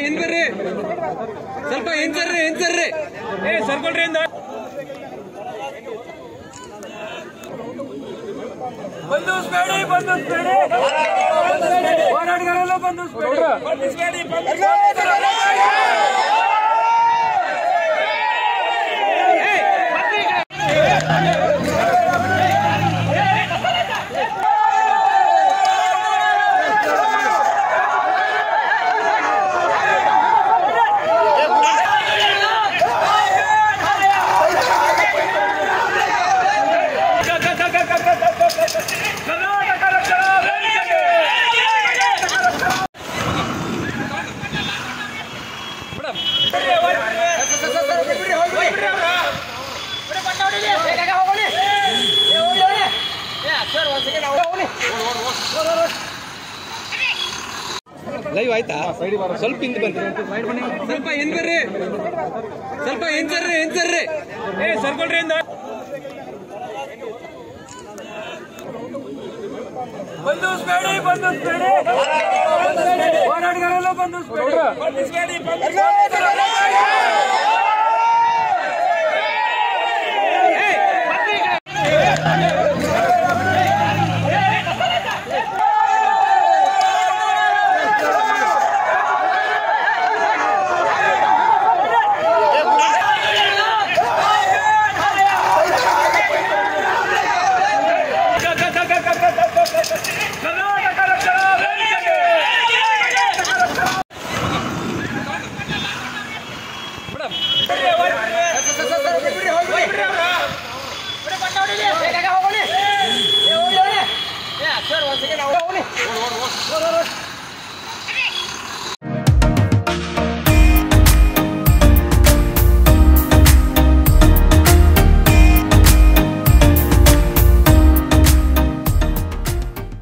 ಏನ್ ಬರ್ರಿ ಸ್ವಲ್ಪ ಎಂಚರ್ರಿ ಎಂಚರ್ರಿ ಏ ಸರ್ಕೊಳ್ರಿ ಇಂದ ಬಂಧಿಸ್ಬೇಡಿ ಬಂಧಿಸ್ಬೇಡಿ ಹೋರಾಟಗಾರಲ್ಲ ಬಂಧಿಸ್ಬೇಡಿ ಬಂಧಿಸ್ಬೇಡಿ ಕರ್ನಾಟಕ ಲೈವ್ ಆಯ್ತಾ? ಸ್ವಲ್ಪ ಹಿಂದೆ ಬನ್ನಿ. ಸ್ವಲ್ಪ ಏನ್ ಬರ್ರಿ. ಸ್ವಲ್ಪ ಎಂಚರ್ರಿ ಸರ್ರಿ ಏ ಸರ್ಕೊಳ್ರಿ ಇಂದ ಬಂಧಿಸ್ಬೇಡಿ ಬಂಧಿಸ್ಬೇಡಿ ಹೋರಾಟಗಾರಲ್ಲ ಬಂಧಿಸ್ಬೇಡಿ ಬಂಧಿಸ್ಬೇಡಿ Hold on, hold on.